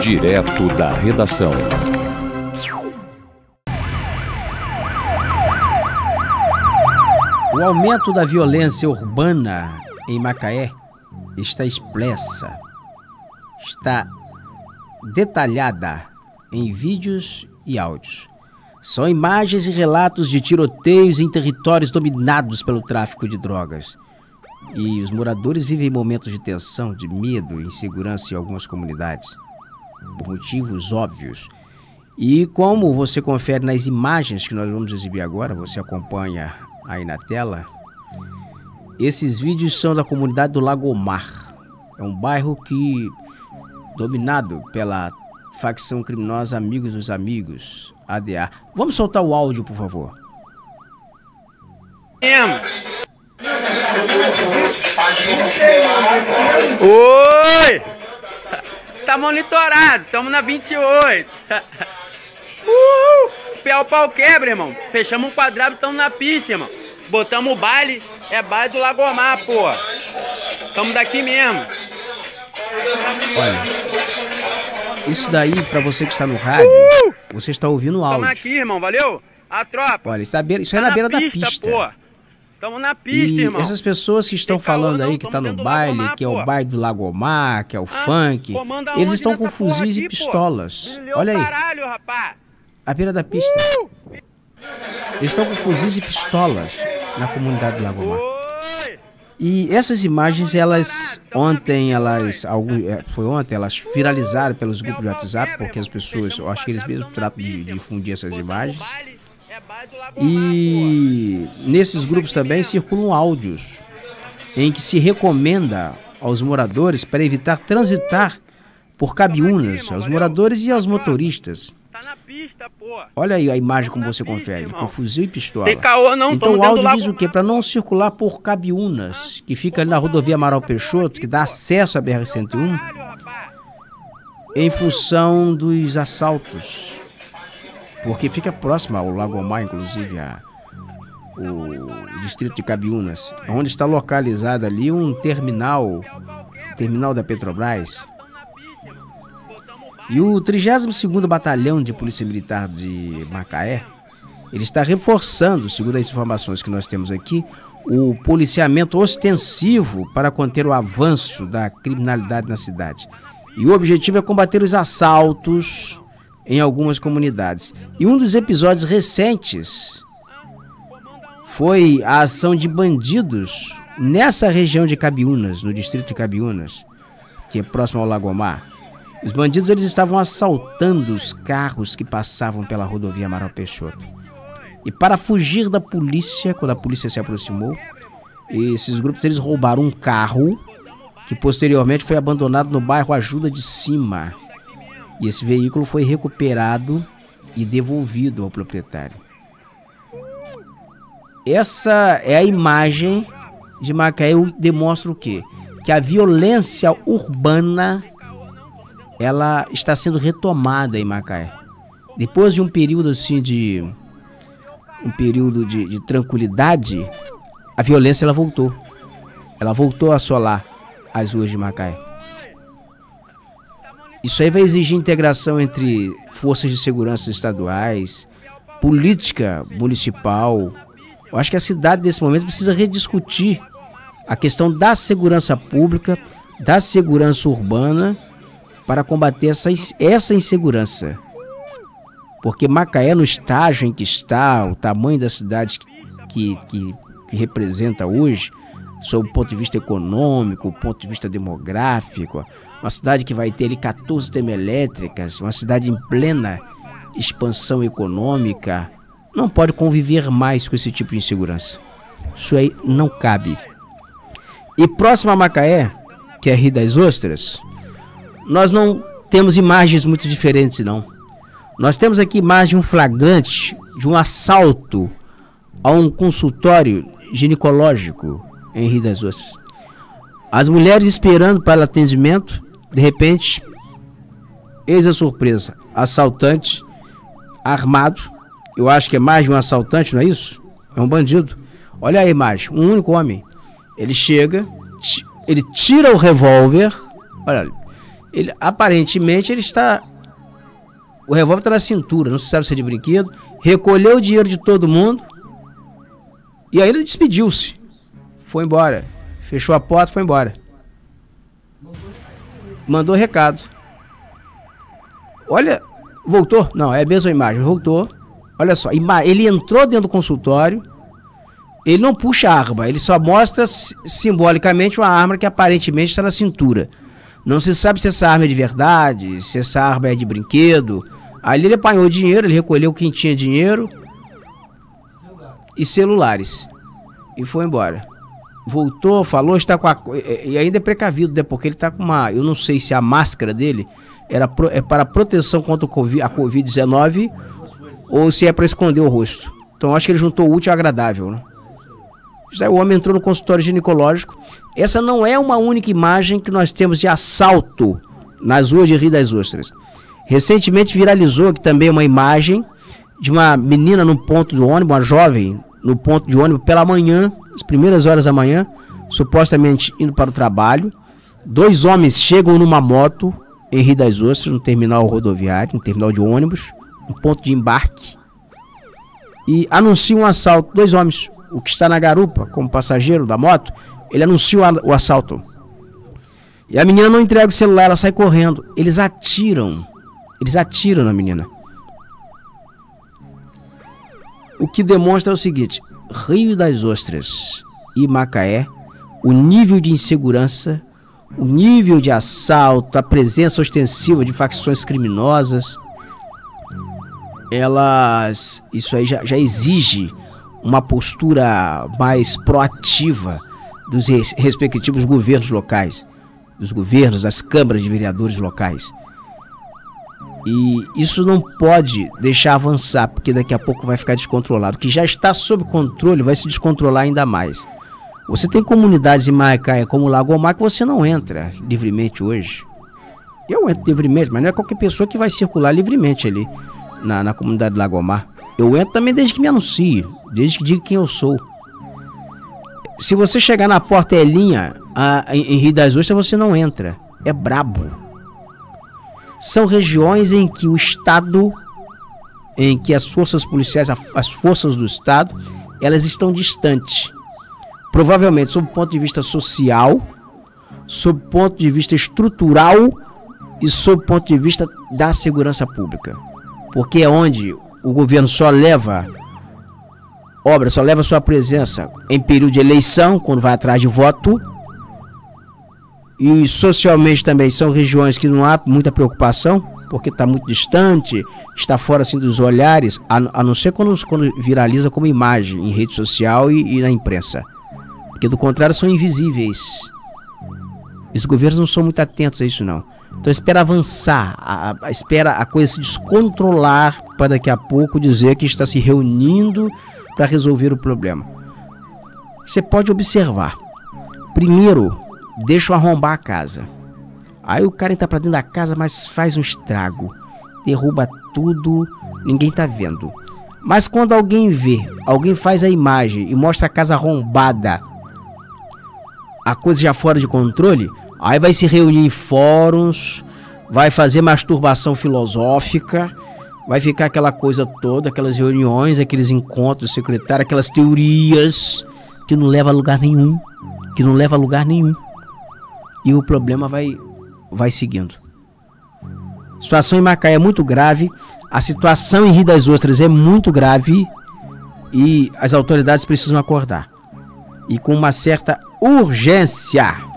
Direto da redação. O aumento da violência urbana em Macaé está expressa, está detalhada em vídeos e áudios. São imagens e relatos de tiroteios em territórios dominados pelo tráfico de drogas. E os moradores vivem momentos de tensão, de medo e insegurança em algumas comunidades, motivos óbvios. E como você confere nas imagens que nós vamos exibir agora, você acompanha aí na tela, esses vídeos são da comunidade do Lagomar. É um bairro que dominado pela facção criminosa Amigos dos Amigos, ADA. Vamos soltar o áudio, por favor. Oi! Tá monitorado, estamos na 28. Uhul! Se o pau quebra, irmão. Fechamos um quadrado, estamos na pista, irmão. Botamos o baile, é baile do Lagomar, pô. Estamos daqui mesmo. Olha, isso daí, pra você que está no rádio, uh! você está ouvindo o áudio. Tamo aqui, irmão, valeu? A tropa. Olha, isso, é beira, isso tá é na, na beira pista, da pista. Pô. Tamo na pista, e irmão. essas pessoas que estão falando aí que tá no baile, Lagomar, que é o baile do Lagomar, que é o ah, funk, eles estão com fuzis aqui, e pistolas. Olha aí. Caralho, rapaz. A beira da pista. Uh! Eles estão com fuzis e pistolas na comunidade do Lagomar. E essas imagens, elas ontem, elas algum, é, foi ontem, elas viralizaram pelos grupos de WhatsApp, porque as pessoas, eu acho que eles mesmos tratam de, de difundir essas imagens. E nesses grupos também circulam áudios em que se recomenda aos moradores para evitar transitar por cabiúnas, aos moradores e aos motoristas. Olha aí a imagem como você confere, com fuzil e pistola. Então o áudio diz o quê? Para não circular por cabiúnas, que fica ali na rodovia Amaral Peixoto, que dá acesso à BR-101, em função dos assaltos porque fica próximo ao Lagomar, inclusive, a, o distrito de Cabiúnas, onde está localizado ali um terminal, terminal da Petrobras. E o 32º Batalhão de Polícia Militar de Macaé, ele está reforçando, segundo as informações que nós temos aqui, o policiamento ostensivo para conter o avanço da criminalidade na cidade. E o objetivo é combater os assaltos, em algumas comunidades. E um dos episódios recentes foi a ação de bandidos nessa região de Cabiúnas, no distrito de Cabiúnas, que é próximo ao Lagomar. Os bandidos eles estavam assaltando os carros que passavam pela rodovia Amaral Peixoto. E para fugir da polícia, quando a polícia se aproximou, esses grupos eles roubaram um carro que posteriormente foi abandonado no bairro Ajuda de Cima, e esse veículo foi recuperado e devolvido ao proprietário. Essa é a imagem de Macaé demonstra o quê? Que a violência urbana ela está sendo retomada em Macaé. Depois de um período assim de um período de, de tranquilidade, a violência ela voltou. Ela voltou a assolar as ruas de Macaé. Isso aí vai exigir integração entre forças de segurança estaduais, política municipal. Eu acho que a cidade, nesse momento, precisa rediscutir a questão da segurança pública, da segurança urbana, para combater essa, essa insegurança. Porque Macaé, no estágio em que está, o tamanho da cidade que, que, que representa hoje, sob o ponto de vista econômico, ponto de vista demográfico, uma cidade que vai ter ali 14 termoelétricas, uma cidade em plena expansão econômica, não pode conviver mais com esse tipo de insegurança. Isso aí não cabe. E próximo a Macaé, que é Rio das Ostras, nós não temos imagens muito diferentes, não. Nós temos aqui imagem um flagrante de um assalto a um consultório ginecológico em Rio das Ostras. As mulheres esperando para o atendimento de repente, eis a surpresa: assaltante armado. Eu acho que é mais de um assaltante, não é isso? É um bandido. Olha a imagem: um único homem. Ele chega, ele tira o revólver. Olha, Ele, aparentemente ele está. O revólver está na cintura, não se sabe se é de brinquedo. Recolheu o dinheiro de todo mundo. E aí ele despediu-se. Foi embora. Fechou a porta, foi embora. Mandou recado. Olha, voltou? Não, é a mesma imagem. Voltou. Olha só, ele entrou dentro do consultório. Ele não puxa a arma, ele só mostra simbolicamente uma arma que aparentemente está na cintura. Não se sabe se essa arma é de verdade, se essa arma é de brinquedo. Ali ele apanhou dinheiro, ele recolheu quem tinha dinheiro e celulares. E foi embora. Voltou, falou, está com a. E ainda é precavido, né? Porque ele está com uma. Eu não sei se a máscara dele era pro, é para proteção contra a Covid-19 ou se é para esconder o rosto. Então acho que ele juntou o útil ao agradável, né? O homem entrou no consultório ginecológico. Essa não é uma única imagem que nós temos de assalto nas ruas de Rio das Ostras. Recentemente viralizou aqui também uma imagem de uma menina no ponto de ônibus, uma jovem no ponto de ônibus pela manhã, as primeiras horas da manhã, supostamente indo para o trabalho. Dois homens chegam numa moto em Rio das Ostras, no terminal rodoviário, no terminal de ônibus, no ponto de embarque, e anunciam um assalto. Dois homens, o que está na garupa como passageiro da moto, ele anuncia o assalto. E a menina não entrega o celular, ela sai correndo. Eles atiram. Eles atiram na menina. O que demonstra é o seguinte: Rio das Ostras e Macaé, o nível de insegurança, o nível de assalto, a presença ostensiva de facções criminosas, elas. Isso aí já, já exige uma postura mais proativa dos respectivos governos locais, dos governos, das câmaras de vereadores locais. E isso não pode deixar avançar, porque daqui a pouco vai ficar descontrolado. O que já está sob controle vai se descontrolar ainda mais. Você tem comunidades em Maicaia como Lagomar que você não entra livremente hoje. Eu entro livremente, mas não é qualquer pessoa que vai circular livremente ali na, na comunidade Lagomar. Eu entro também desde que me anuncie, desde que diga quem eu sou. Se você chegar na portelinha a, em, em Rio das Ostras, você não entra. É brabo. São regiões em que o Estado, em que as forças policiais, as forças do Estado, elas estão distantes. Provavelmente, sob o ponto de vista social, sob o ponto de vista estrutural e sob o ponto de vista da segurança pública. Porque é onde o governo só leva obra, só leva sua presença em período de eleição, quando vai atrás de voto. E socialmente também são regiões que não há muita preocupação, porque está muito distante, está fora assim dos olhares, a, a não ser quando, quando viraliza como imagem em rede social e, e na imprensa. Porque do contrário são invisíveis. Os governos não são muito atentos a isso não. Então espera avançar, a, a, espera a coisa se descontrolar para daqui a pouco dizer que está se reunindo para resolver o problema. Você pode observar. Primeiro, deixa arrombar a casa. Aí o cara entra para dentro da casa, mas faz um estrago. Derruba tudo, ninguém tá vendo. Mas quando alguém vê, alguém faz a imagem e mostra a casa arrombada, a coisa já fora de controle, Aí vai se reunir em fóruns, vai fazer masturbação filosófica, vai ficar aquela coisa toda, aquelas reuniões, aqueles encontros secretários, aquelas teorias que não leva a lugar nenhum, que não leva a lugar nenhum. E o problema vai vai seguindo. A situação em Macaé é muito grave, a situação em Rio das Ostras é muito grave e as autoridades precisam acordar. E com uma certa urgência.